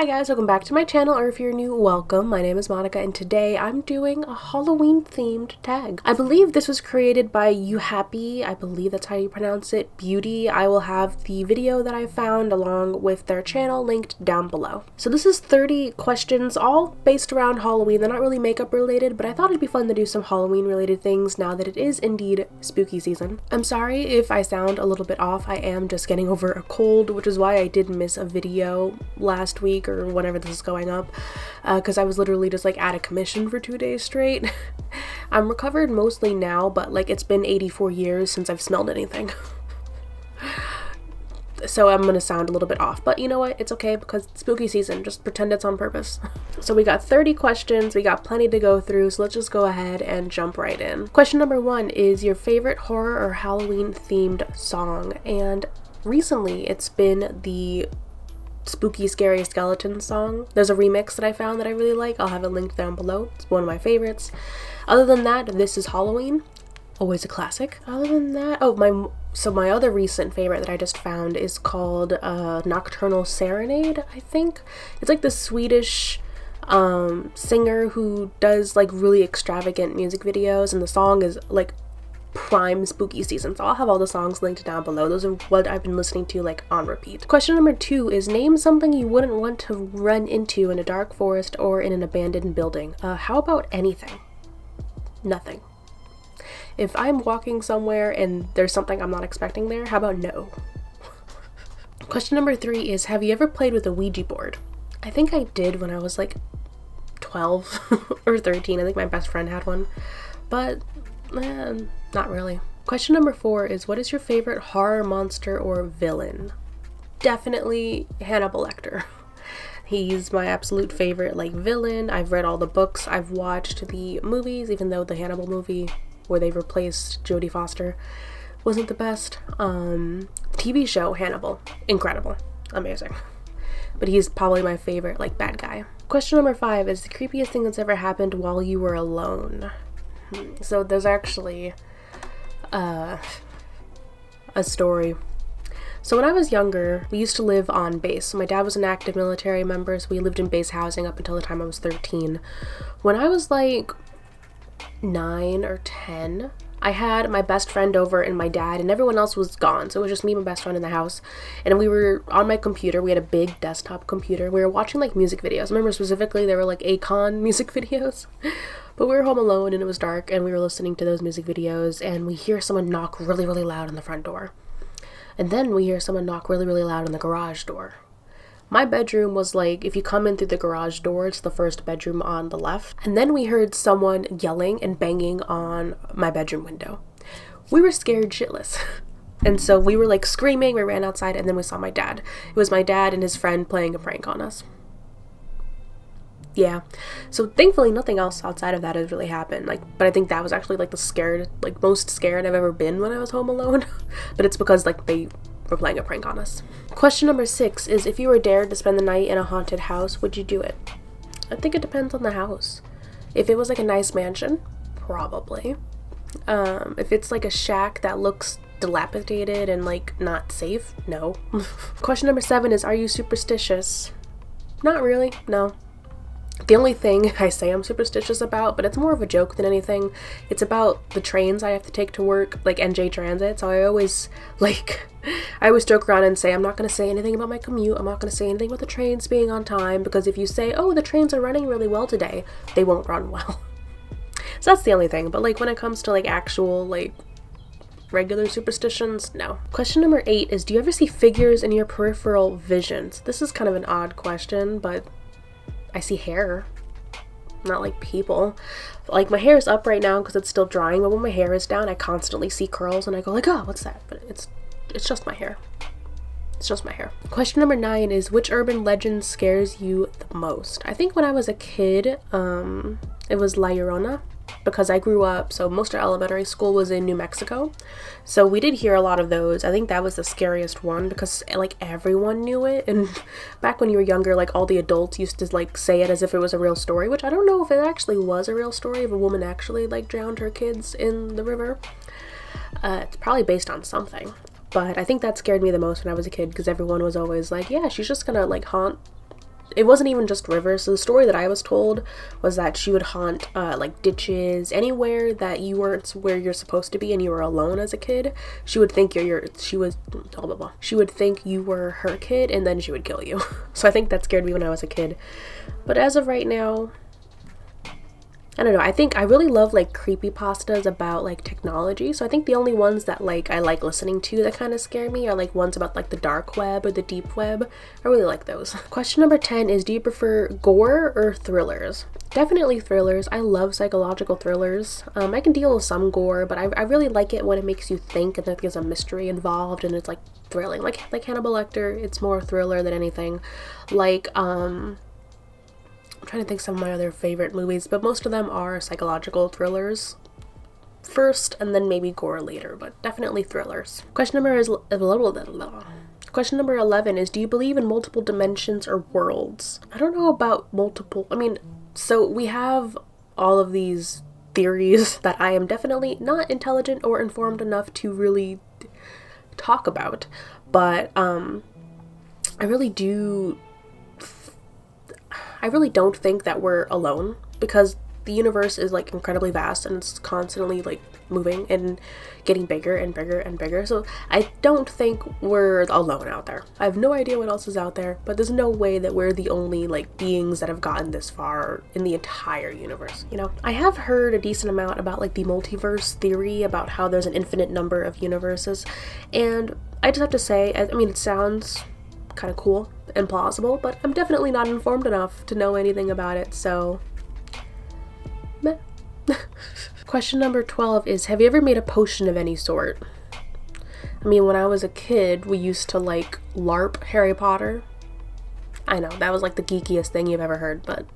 Hi guys, welcome back to my channel, or if you're new, welcome. My name is Monica, and today I'm doing a Halloween-themed tag. I believe this was created by You Happy, I believe that's how you pronounce it, Beauty. I will have the video that I found along with their channel linked down below. So this is 30 questions, all based around Halloween. They're not really makeup related, but I thought it'd be fun to do some Halloween related things now that it is indeed spooky season. I'm sorry if I sound a little bit off, I am just getting over a cold, which is why I did miss a video last week or whenever this is going up because uh, I was literally just like out of commission for two days straight. I'm recovered mostly now, but like it's been 84 years since I've smelled anything. so I'm gonna sound a little bit off, but you know what? It's okay because it's spooky season. Just pretend it's on purpose. so we got 30 questions, we got plenty to go through, so let's just go ahead and jump right in. Question number one is your favorite horror or Halloween themed song? And recently it's been the spooky scary skeleton song. There's a remix that i found that i really like. I'll have it linked down below. It's one of my favorites. Other than that this is halloween. Always a classic. Other than that oh my so my other recent favorite that i just found is called uh, nocturnal serenade i think. It's like the swedish um, singer who does like really extravagant music videos and the song is like prime spooky season. So I'll have all the songs linked down below. Those are what I've been listening to like on repeat. Question number two is name something you wouldn't want to run into in a dark forest or in an abandoned building. Uh, how about anything? Nothing. If I'm walking somewhere and there's something I'm not expecting there, how about no? Question number three is Have you ever played with a Ouija board? I think I did when I was like 12 or 13. I think my best friend had one. But eh, not really. Question number four is What is your favorite horror monster or villain? Definitely Hannibal Lecter. He's my absolute favorite like villain. I've read all the books. I've watched the movies, even though the Hannibal movie where they replaced Jodie Foster wasn't the best. Um, TV show Hannibal, incredible, amazing. But he's probably my favorite like bad guy. Question number five is the creepiest thing that's ever happened while you were alone. Hmm. So there's actually uh, a story. So when I was younger, we used to live on base. My dad was an active military member, so we lived in base housing up until the time I was 13. When I was like 9 or 10, I had my best friend over and my dad, and everyone else was gone. So it was just me and my best friend in the house. And we were on my computer. We had a big desktop computer. We were watching like music videos. I remember specifically they were like Akon music videos. But we were home alone and it was dark and we were listening to those music videos and we hear someone knock really, really loud on the front door. And then we hear someone knock really, really loud on the garage door. My bedroom was like, if you come in through the garage door, it's the first bedroom on the left. And then we heard someone yelling and banging on my bedroom window. We were scared shitless. And so we were like screaming, we ran outside, and then we saw my dad. It was my dad and his friend playing a prank on us yeah so thankfully nothing else outside of that has really happened like but i think that was actually like the scared like most scared i've ever been when i was home alone but it's because like they were playing a prank on us. Question number six is if you were dared to spend the night in a haunted house would you do it? I think it depends on the house. If it was like a nice mansion probably. Um if it's like a shack that looks dilapidated and like not safe no. Question number seven is are you superstitious? Not really no the only thing I say I'm superstitious about, but it's more of a joke than anything, it's about the trains I have to take to work, like NJ Transit. So I always, like, I always joke around and say, I'm not going to say anything about my commute. I'm not going to say anything about the trains being on time, because if you say, oh, the trains are running really well today, they won't run well. so that's the only thing. But, like, when it comes to, like, actual, like, regular superstitions? No. Question number eight is Do you ever see figures in your peripheral visions? This is kind of an odd question, but I see hair, not like people. Like my hair is up right now because it's still drying, but when my hair is down, I constantly see curls and I go like, oh, what's that? But it's it's just my hair. It's just my hair. Question number nine is which urban legend scares you the most? I think when I was a kid, um, it was La Llorona because I grew up, so most of elementary school was in New Mexico. So we did hear a lot of those. I think that was the scariest one because like everyone knew it. And back when you were younger, like all the adults used to like say it as if it was a real story, which I don't know if it actually was a real story, if a woman actually like drowned her kids in the river. Uh, it's probably based on something. But I think that scared me the most when I was a kid because everyone was always like, yeah, she's just gonna like haunt it wasn't even just rivers. So the story that I was told was that she would haunt uh, like ditches, anywhere that you weren't where you're supposed to be and you were alone as a kid. She would think you're your she was blah blah blah. She would think you were her kid and then she would kill you. so I think that scared me when I was a kid. But as of right now, I don't know. I think I really love like creepy pastas about like technology. So I think the only ones that like I like listening to that kind of scare me are like ones about like the dark web or the deep web. I really like those. Question number 10 is do you prefer gore or thrillers? Definitely thrillers. I love psychological thrillers. Um, I can deal with some gore, but I, I really like it when it makes you think and there's a mystery involved and it's like thrilling. Like like Hannibal Lecter, it's more thriller than anything. Like um I'm trying to think some of my other favorite movies, but most of them are psychological thrillers first and then maybe gore later, but definitely thrillers. Question number is Question number 11 is do you believe in multiple dimensions or worlds? I don't know about multiple. I mean, so we have all of these theories that I am definitely not intelligent or informed enough to really talk about, but um I really do I really don't think that we're alone because the universe is like incredibly vast and it's constantly like moving and getting bigger and bigger and bigger. So I don't think we're alone out there. I have no idea what else is out there, but there's no way that we're the only like beings that have gotten this far in the entire universe, you know? I have heard a decent amount about like the multiverse theory about how there's an infinite number of universes and I just have to say, I mean, it sounds kind of cool and plausible, but I'm definitely not informed enough to know anything about it, so. Meh. Question number 12 is Have you ever made a potion of any sort? I mean, when I was a kid, we used to like LARP Harry Potter. I know, that was like the geekiest thing you've ever heard, but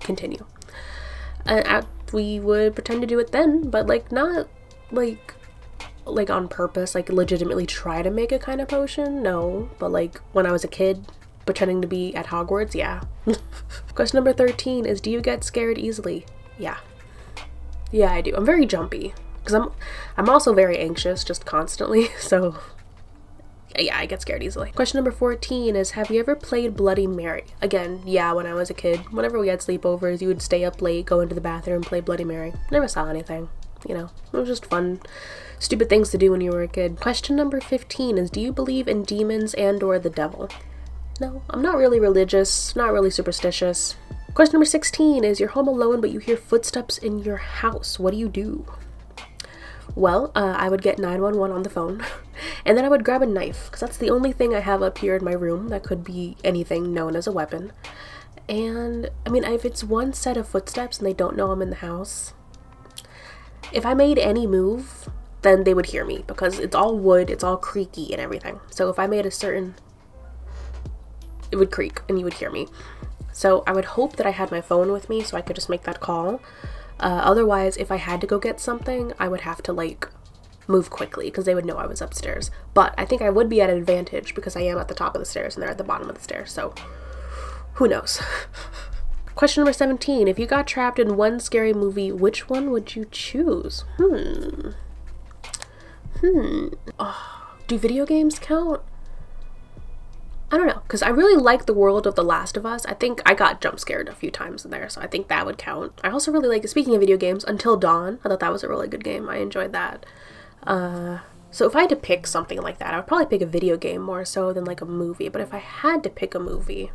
continue. Uh, we would pretend to do it then, but like not like like on purpose, like legitimately try to make a kind of potion? No. But like when I was a kid, pretending to be at Hogwarts, yeah. Question number 13 is do you get scared easily? Yeah. Yeah, I do. I'm very jumpy because I'm I'm also very anxious just constantly, so yeah, I get scared easily. Question number 14 is Have you ever played Bloody Mary? Again, yeah, when I was a kid. Whenever we had sleepovers, you would stay up late, go into the bathroom, play Bloody Mary. Never saw anything. You know, it was just fun stupid things to do when you were a kid. Question number 15 is do you believe in demons and or the devil? No, I'm not really religious, not really superstitious. Question number 16 is you're home alone but you hear footsteps in your house. What do you do? Well, uh, I would get 911 on the phone and then I would grab a knife because that's the only thing I have up here in my room that could be anything known as a weapon. And I mean, if it's one set of footsteps and they don't know I'm in the house, if I made any move, then they would hear me because it's all wood, it's all creaky and everything. So if I made a certain, it would creak and you would hear me. So I would hope that I had my phone with me so I could just make that call. Uh, otherwise, if I had to go get something, I would have to like move quickly because they would know I was upstairs. But I think I would be at an advantage because I am at the top of the stairs and they're at the bottom of the stairs. So who knows? Question number 17. If you got trapped in one scary movie, which one would you choose? Hmm. Hmm. Oh, do video games count? I don't know, because I really like the world of The Last of Us. I think I got jump scared a few times in there, so I think that would count. I also really like, speaking of video games, Until Dawn. I thought that was a really good game. I enjoyed that. Uh, so if I had to pick something like that, I would probably pick a video game more so than like a movie. But if I had to pick a movie,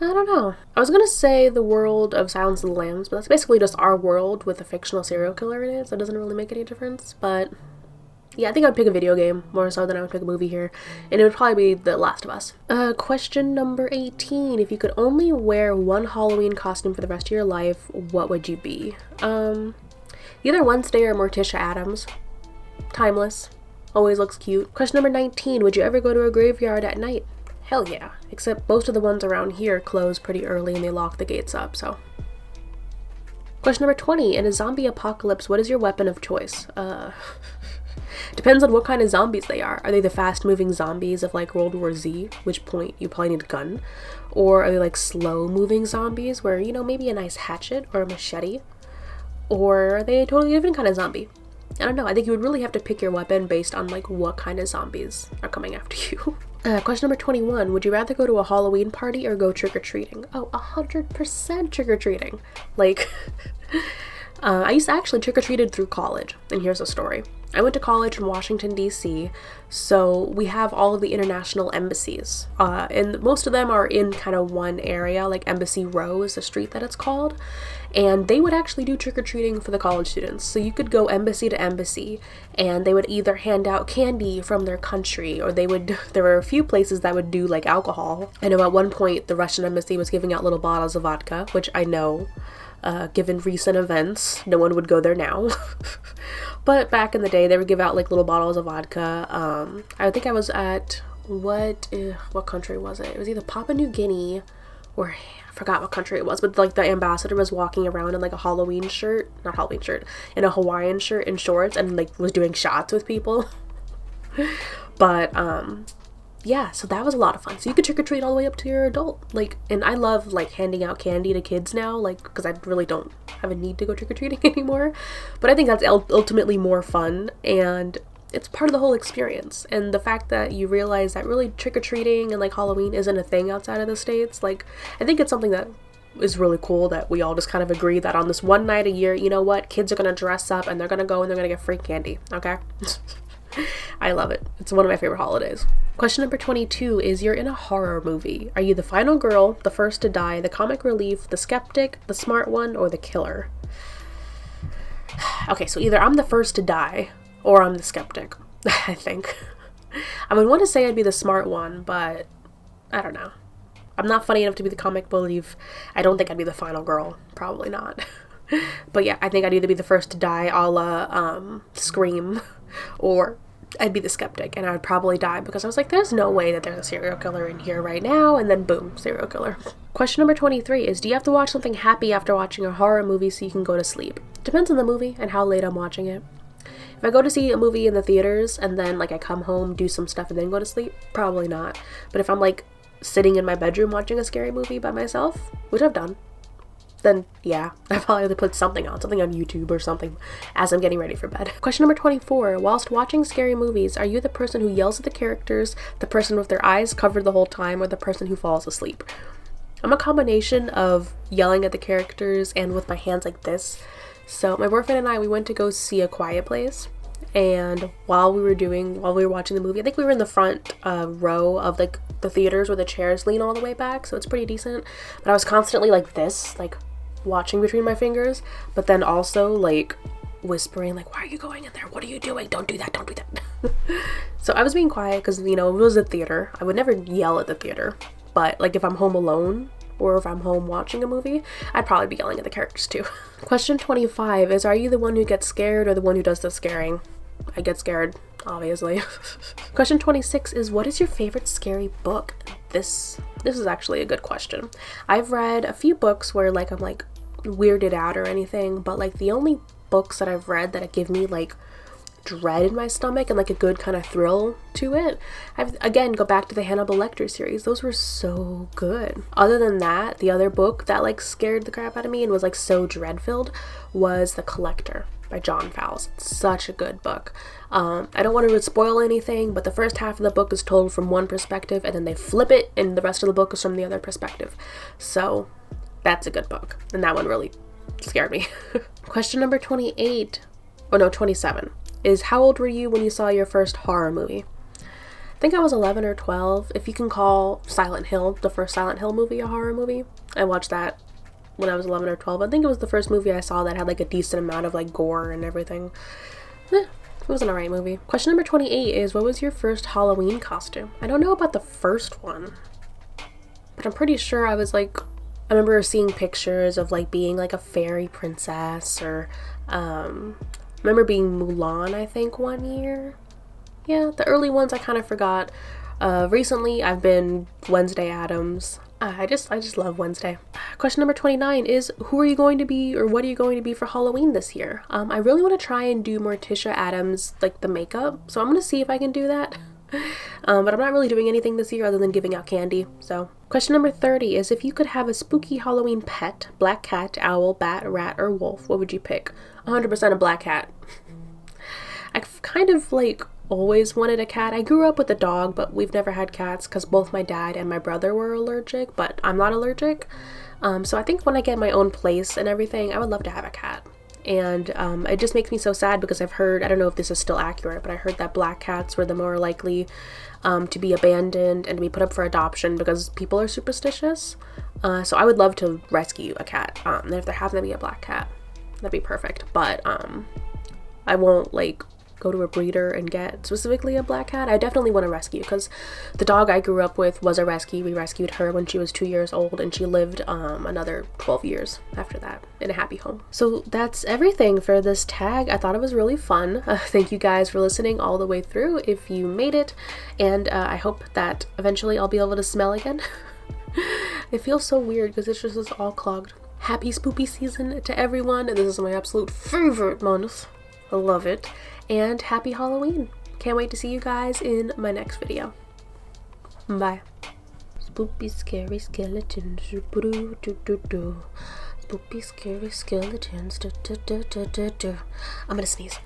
I don't know. I was gonna say the world of Silence of the Lambs, but that's basically just our world with a fictional serial killer in it, so it doesn't really make any difference. But yeah, I think I'd pick a video game more so than I would pick a movie here, and it would probably be The Last of Us. Uh, question number 18. If you could only wear one Halloween costume for the rest of your life, what would you be? Um, either Wednesday or Morticia Addams. Timeless. Always looks cute. Question number 19. Would you ever go to a graveyard at night? Hell yeah. Except most of the ones around here close pretty early and they lock the gates up, so. Question number 20. In a zombie apocalypse, what is your weapon of choice? Uh. Depends on what kind of zombies they are. Are they the fast moving zombies of like World War Z, which point you probably need a gun? Or are they like slow moving zombies where, you know, maybe a nice hatchet or a machete? Or are they a totally different kind of zombie? I don't know. I think you would really have to pick your weapon based on like what kind of zombies are coming after you. Uh, question number 21 Would you rather go to a Halloween party or go trick or treating? Oh, 100% trick or treating. Like, uh, I used to actually trick or treated through college, and here's a story. I went to college in Washington, D.C., so we have all of the international embassies. Uh, and most of them are in kind of one area, like Embassy Row is the street that it's called. And they would actually do trick or treating for the college students. So you could go embassy to embassy, and they would either hand out candy from their country, or they would. There were a few places that would do like alcohol. I know at one point the Russian embassy was giving out little bottles of vodka, which I know uh, given recent events, no one would go there now. but back in the day, they would give out like little bottles of vodka. Um, I think I was at what uh, what country was it? It was either Papua New Guinea or I forgot what country it was, but like the ambassador was walking around in like a Halloween shirt, not Halloween shirt, in a Hawaiian shirt and shorts, and like was doing shots with people. but um, yeah, so that was a lot of fun. So you could trick or treat all the way up to your adult. Like, and I love like handing out candy to kids now, like, because I really don't have a need to go trick or treating anymore. But I think that's ultimately more fun and it's part of the whole experience. And the fact that you realize that really trick or treating and like Halloween isn't a thing outside of the States, like, I think it's something that is really cool that we all just kind of agree that on this one night a year, you know what, kids are gonna dress up and they're gonna go and they're gonna get free candy, okay? I love it. It's one of my favorite holidays. Question number 22 is You're in a horror movie. Are you the final girl, the first to die, the comic relief, the skeptic, the smart one, or the killer? okay, so either I'm the first to die or I'm the skeptic, I think. I would want to say I'd be the smart one, but I don't know. I'm not funny enough to be the comic relief. I don't think I'd be the final girl. Probably not. but yeah, I think I'd either be the first to die a la um, Scream or I'd be the skeptic and I would probably die because I was like, there's no way that there's a serial killer in here right now, and then boom, serial killer. Question number 23 is Do you have to watch something happy after watching a horror movie so you can go to sleep? Depends on the movie and how late I'm watching it. If I go to see a movie in the theaters and then like I come home, do some stuff, and then go to sleep, probably not. But if I'm like sitting in my bedroom watching a scary movie by myself, which I've done, then yeah, I probably have put something on, something on YouTube or something as I'm getting ready for bed. Question number 24. Whilst watching scary movies, are you the person who yells at the characters, the person with their eyes covered the whole time, or the person who falls asleep? I'm a combination of yelling at the characters and with my hands like this. So my boyfriend and I, we went to go see A Quiet Place and while we were doing while we were watching the movie i think we were in the front uh, row of like the theaters where the chairs lean all the way back so it's pretty decent but i was constantly like this like watching between my fingers, but then also like whispering like why are you going in there? What are you doing? Don't do that don't do that. So i was being quiet because you know it was a theater. I would never yell at the theater but like if i'm home alone or if i'm home watching a movie i'd probably be yelling at the characters too. Question 25 is are you the one who gets scared or the one who does the scaring? I get scared obviously. Question 26 is what is your favorite scary book? This this is actually a good question. I've read a few books where like i'm like weirded out or anything, but like the only books that I've read that give me like dread in my stomach and like a good kind of thrill to it. I've again go back to the Hannibal Lecter series. Those were so good. Other than that, the other book that like scared the crap out of me and was like so dread filled was The Collector by John Fowles. Such a good book. Um, I don't want to spoil anything, but the first half of the book is told from one perspective and then they flip it and the rest of the book is from the other perspective. So that's a good book. And that one really scared me. Question number 28, oh no, 27, is how old were you when you saw your first horror movie? I think I was 11 or 12. If you can call Silent Hill, the first Silent Hill movie, a horror movie. I watched that when I was 11 or 12. I think it was the first movie I saw that had like a decent amount of like gore and everything. Eh, it was an alright movie. Question number 28 is what was your first Halloween costume? I don't know about the first one, but I'm pretty sure I was like I remember seeing pictures of like being like a fairy princess or um remember being Mulan I think one year. Yeah, the early ones I kind of forgot. Uh recently I've been Wednesday Addams. Uh, I just I just love Wednesday. Question number 29 is who are you going to be or what are you going to be for Halloween this year? Um I really want to try and do Morticia Addams like the makeup. So I'm going to see if I can do that. Um, but I'm not really doing anything this year other than giving out candy. So, question number 30 is if you could have a spooky Halloween pet, black cat, owl, bat, rat, or wolf, what would you pick? 100% a black cat. I've kind of like always wanted a cat. I grew up with a dog, but we've never had cats because both my dad and my brother were allergic, but I'm not allergic. Um, so I think when I get my own place and everything, I would love to have a cat. And um, it just makes me so sad because I've heard, I don't know if this is still accurate, but I heard that black cats were the more likely um, to be abandoned and to be put up for adoption because people are superstitious. Uh, so I would love to rescue a cat. Um, and if there happened to be a black cat, that'd be perfect. But um, I won't like go to a breeder and get specifically a black cat. I definitely want to rescue because the dog I grew up with was a rescue. We rescued her when she was two years old and she lived um, another 12 years after that in a happy home. So that's everything for this tag. I thought it was really fun. Uh, thank you guys for listening all the way through if you made it. And uh, I hope that eventually I'll be able to smell again. it feels so weird because it's just all clogged. Happy spoopy season to everyone. This is my absolute favorite month. I love it and happy Halloween. Can't wait to see you guys in my next video. Bye. Spoopy scary skeletons. Spoopy scary skeletons. I'm gonna sneeze.